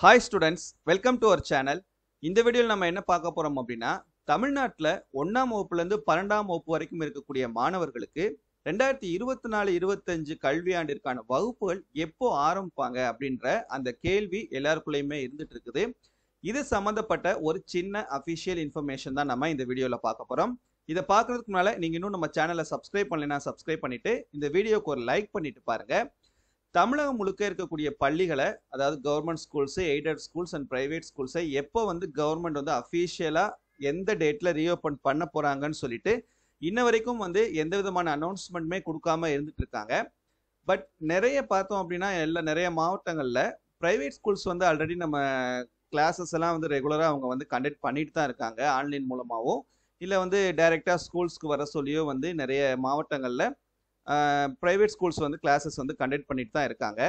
Hi students welcome to our channel இந்த வீடியோவில் நம்ம என்ன பார்க்க போகிறோம் அப்படின்னா தமிழ்நாட்டில் ஒன்றாம் வகுப்புலேருந்து பன்னெண்டாம் வகுப்பு வரைக்கும் இருக்கக்கூடிய மாணவர்களுக்கு ரெண்டாயிரத்தி இருபத்தி நாலு இருபத்தஞ்சு கல்வியாண்டிற்கான வகுப்புகள் எப்போ ஆரம்பிப்பாங்க அப்படின்ற அந்த கேள்வி எல்லாருக்குள்ளேயுமே இருந்துட்டு இருக்குது. இது சம்மந்தப்பட்ட ஒரு சின்ன அஃபிஷியல் இன்ஃபர்மேஷன் தான் நம்ம இந்த வீடியோவில் பார்க்க போகிறோம் இதை பார்க்கறதுக்கு முன்னால் நீங்கள் இன்னும் நம்ம சேனலை சப்ஸ்கிரைப் பண்ணலைன்னா சப்ஸ்கிரைப் பண்ணிட்டு இந்த வீடியோக்கு ஒரு லைக் பண்ணிட்டு பாருங்கள் தமிழகம் முழுக்க இருக்கக்கூடிய பள்ளிகளை அதாவது government schools aided schools and private ஸ்கூல்ஸை எப்போ வந்து கவர்மெண்ட் வந்து அஃபீஷியலாக எந்த டேட்டில் ரீஓப்பன் பண்ண போகிறாங்கன்னு சொல்லிட்டு இன்ன வரைக்கும் வந்து எந்த விதமான அனௌன்ஸ்மெண்ட்டுமே கொடுக்காம இருந்துட்டு இருக்காங்க. பட் நிறைய பார்த்தோம் அப்படின்னா எல்லா நிறைய மாவட்டங்களில் ப்ரைவேட் ஸ்கூல்ஸ் வந்து ஆல்ரெடி நம்ம கிளாஸஸ் எல்லாம் வந்து ரெகுலராக அவங்க வந்து கண்டக்ட் பண்ணிட்டு தான் இருக்காங்க ஆன்லைன் மூலமாகவும் இல்லை வந்து டைரெக்டாக ஸ்கூல்ஸ்க்கு வர சொல்லியோ வந்து நிறைய மாவட்டங்களில் ப்ரைவேட் ஸ்கூல்ஸ் வந்து கிளாஸஸ் வந்து கண்டக்ட் பண்ணிட்டு தான் இருக்காங்க.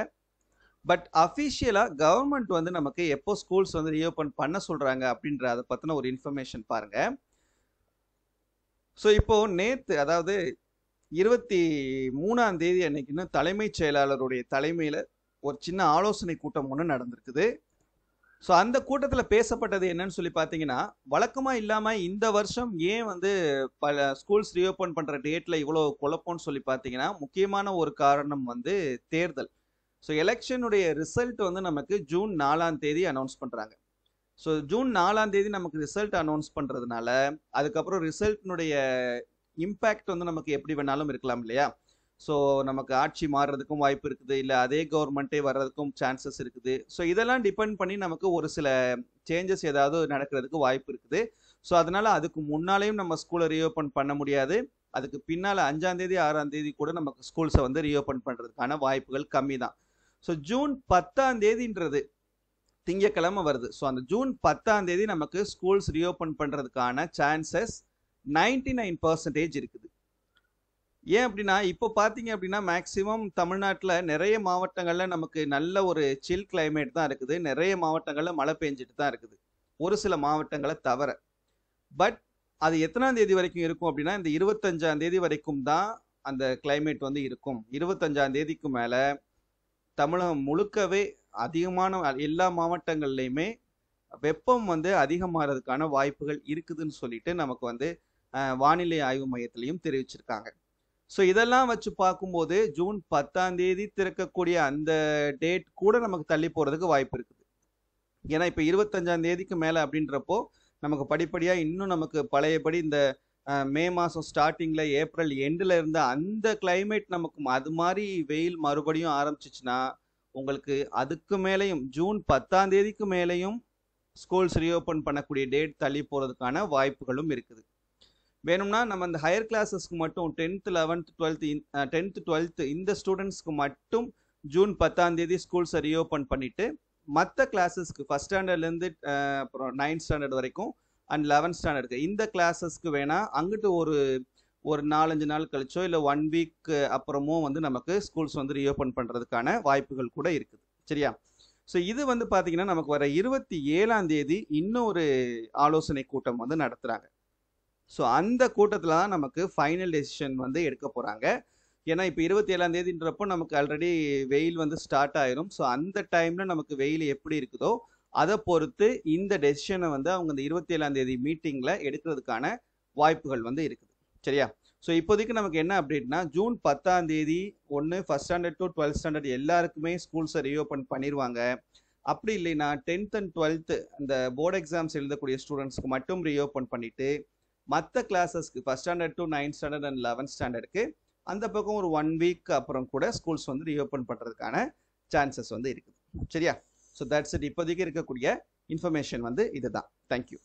பட் அஃபிஷியலாக கவர்மெண்ட் வந்து நமக்கு எப்போ ஸ்கூல்ஸ் வந்து ரீஓப்பன் பண்ண சொல்கிறாங்க அப்படின்ற அதை பற்றின ஒரு இன்ஃபர்மேஷன் பாருங்கள் ஸோ இப்போது நேற்று அதாவது இருபத்தி மூணாம் தேதி அன்னைக்குன்னு தலைமைச் செயலாளருடைய தலைமையில் ஒரு சின்ன ஆலோசனை கூட்டம் ஒன்று நடந்திருக்குது. ஸோ அந்த கூட்டத்தில் பேசப்பட்டது என்னன்னு சொல்லி பார்த்தீங்கன்னா வழக்கமாக இல்லாமல் இந்த வருஷம் ஏன் வந்து பல ஸ்கூல்ஸ் ரீஓப்பன் பண்ணுற டேட்டில் இவ்வளோ குழப்பம்னு சொல்லி பார்த்தீங்கன்னா முக்கியமான ஒரு காரணம் வந்து தேர்தல். ஸோ எலெக்ஷனுடைய ரிசல்ட் வந்து நமக்கு ஜூன் நாலாம் தேதி அனௌன்ஸ் பண்ணுறாங்க ஸோ ஜூன் நாலாம் தேதி நமக்கு ரிசல்ட் அனௌன்ஸ் பண்ணுறதுனால அதுக்கப்புறம் ரிசல்ட்னுடைய இம்பேக்ட் வந்து நமக்கு எப்படி வேணாலும் இருக்கலாம் இல்லையா? ஸோ நமக்கு ஆட்சி மாறுறதுக்கும் வாய்ப்பு இருக்குது. இல்லை அதே கவர்மெண்ட்டே வர்றதுக்கும் சான்சஸ் இருக்குது. ஸோ இதெல்லாம் டிபெண்ட் பண்ணி நமக்கு ஒரு சில சேஞ்சஸ் ஏதாவது நடக்கிறதுக்கு வாய்ப்பு இருக்குது. ஸோ அதனால் அதுக்கு முன்னாலேயும் நம்ம ஸ்கூலை ரீஓப்பன் பண்ண முடியாது. அதுக்கு பின்னால் அஞ்சாம் தேதி ஆறாம் தேதி கூட நமக்கு ஸ்கூல்ஸை வந்து ரீஓப்பன் பண்ணுறதுக்கான வாய்ப்புகள் கம்மி தான். ஸோ ஜூன் பத்தாம் தேதின்றது திங்கக்கிழமை வருது. ஸோ அந்த ஜூன் பத்தாம் தேதி நமக்கு ஸ்கூல்ஸ் ரீஓப்பன் பண்ணுறதுக்கான சான்சஸ் நைன்டி நைன் பர்சன்டேஜ் இருக்குது. ஏன் அப்படின்னா இப்போ பார்த்தீங்க அப்படின்னா மேக்சிமம் தமிழ்நாட்டில் நிறைய மாவட்டங்களில் நமக்கு நல்ல ஒரு சில் கிளைமேட் தான் இருக்குது. நிறைய மாவட்டங்களில் மழை பெஞ்சிட்டு தான் இருக்குது. ஒரு சில மாவட்டங்களை தவிர. பட் அது எத்தனாம் தேதி வரைக்கும் இருக்கும் அப்படின்னா இந்த இருபத்தஞ்சாம் தேதி வரைக்கும் தான் அந்த கிளைமேட் வந்து இருக்கும். இருபத்தஞ்சாம் தேதிக்கு மேலே தமிழகம் முழுக்கவே அதிகமான எல்லா மாவட்டங்கள்லையுமே வெப்பம் வந்து அதிகமாகிறதுக்கான வாய்ப்புகள் இருக்குதுன்னு சொல்லிட்டு நமக்கு வந்து வானிலை ஆய்வு மையத்திலையும் தெரிவிச்சிருக்காங்க. ஸோ இதெல்லாம் வச்சு பார்க்கும்போது ஜூன் பத்தாம் தேதி திறக்கக்கூடிய அந்த டேட் கூட நமக்கு தள்ளி போகிறதுக்கு வாய்ப்பு இருக்குது. ஏன்னா இப்போ இருபத்தஞ்சாம் தேதிக்கு மேலே அப்படின்றப்போ நமக்கு படிப்படியாக இன்னும் நமக்கு பழையபடி இந்த மே மாதம் ஸ்டார்டிங்கில் ஏப்ரல் எண்டில் இருந்த அந்த கிளைமேட் நமக்கு அது மாதிரி வெயில் மறுபடியும் ஆரம்பிச்சிச்சுன்னா உங்களுக்கு அதுக்கு மேலேயும் ஜூன் பத்தாம் தேதிக்கு மேலேயும் ஸ்கூல்ஸ் ரீஓப்பன் பண்ணக்கூடிய டேட் தள்ளி போகிறதுக்கான வாய்ப்புகளும் இருக்குது. வேணும்னா நம்ம இந்த ஹையர் கிளாஸஸ்க்கு மட்டும் tenth eleventh twelfth tenth twelfth இந்த ஸ்டூடெண்ட்ஸ்க்கு மட்டும் ஜூன் பத்தாம் தேதி ஸ்கூல்ஸை ரீஓப்பன் பண்ணிட்டு மற்ற கிளாஸஸ்க்கு ஃபஸ்ட் ஸ்டாண்டர்ட்லேருந்து அப்புறம் நைன்த் ஸ்டாண்டர்ட் வரைக்கும் அண்ட் லெவன்த் ஸ்டாண்டர்டுக்கு இந்த கிளாஸஸ்க்கு வேணால் அங்கிட்டு ஒரு ஒரு நாலஞ்சு நாள் கழிச்சோ இல்லை ஒன் வீக் அப்புறமோ வந்து நமக்கு ஸ்கூல்ஸ் வந்து ரீஓப்பன் பண்ணுறதுக்கான வாய்ப்புகள் கூட இருக்குது. சரியா? ஸோ இது வந்து பார்த்தீங்கன்னா நமக்கு வர இருபத்தி ஏழாம் தேதி இன்னும் ஒரு ஆலோசனை கூட்டம் வந்து நடத்துகிறாங்க ஸோ அந்த கூட்டத்தில் தான் நமக்கு ஃபைனல் டெசிஷன் வந்து எடுக்க போகிறாங்க ஏன்னா இப்போ இருபத்தி ஏழாம் தேதின்றப்போ நமக்கு ஆல்ரெடி வெயில் வந்து ஸ்டார்ட் ஆயிரும். ஸோ அந்த டைமில் நமக்கு வெயில் எப்படி இருக்குதோ அதை பொறுத்து இந்த டெசிஷனை வந்து அவங்க இந்த இருபத்தி ஏழாம் தேதி மீட்டிங்கில் எடுக்கிறதுக்கான வாய்ப்புகள் வந்து இருக்குது. சரியா? ஸோ இப்போதைக்கு நமக்கு என்ன அப்டேட்னா ஜூன் பத்தாம் தேதி ஒன்று first standard to twelfth standard எல்லாருக்குமே ஸ்கூல்ஸை ரீஓப்பன் பண்ணிடுவாங்க அப்படி இல்லைன்னா டென்த் அண்ட் டுவெல்த்து அந்த போர்டு எக்ஸாம்ஸ் எழுதக்கூடிய ஸ்டூடெண்ட்ஸ்க்கு மட்டும் ரீஓப்பன் பண்ணிவிட்டு மற்ற கிளாஸஸ்க்கு first standard to ninth standard and eleventh ஸ்டாண்டர்டுக்கு அந்த பக்கம் ஒரு ஒன் வீக் அப்புறம் கூட ஸ்கூல்ஸ் வந்து ரீஓப்பன் பண்ணுறதுக்கான சான்சஸ் வந்து இருக்குது. சரியா? ஸோ தட்ஸ் இட் இப்போதைக்கு இருக்கக்கூடிய இன்ஃபர்மேஷன் வந்து இதுதான். தேங்க்யூ